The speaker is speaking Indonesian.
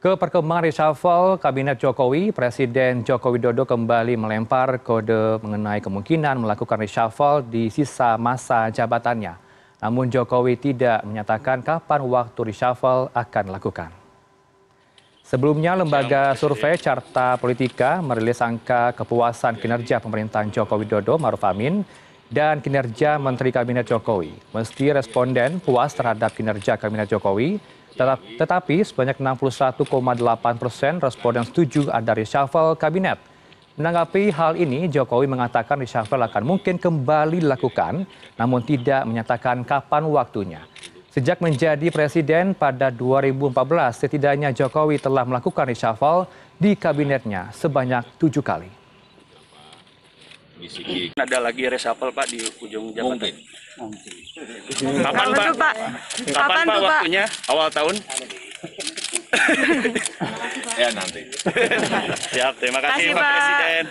Ke perkembangan reshuffle Kabinet Jokowi, Presiden Joko Widodo kembali melempar kode mengenai kemungkinan melakukan reshuffle di sisa masa jabatannya. Namun Jokowi tidak menyatakan kapan waktu reshuffle akan dilakukan. Sebelumnya, lembaga survei Carta Politika merilis angka kepuasan kinerja pemerintahan Joko Widodo Maruf Amin dan kinerja Menteri Kabinet Jokowi. Meski responden puas terhadap kinerja Kabinet Jokowi, Tetap, tetapi sebanyak 61,8 persen responden setuju ada reshuffle kabinet. Menanggapi hal ini, Jokowi mengatakan reshuffle akan mungkin kembali dilakukan, namun tidak menyatakan kapan waktunya. Sejak menjadi presiden pada 2014, setidaknya Jokowi telah melakukan reshuffle di kabinetnya sebanyak tujuh kali. Ada lagi reshuffle Pak di ujung jabatan. Mungkin. Kapan Pak? tuh, Pak? Kapan, Kapan Pak waktunya? Awal tahun? ya nanti. Siap, terima kasih Pak. Presiden.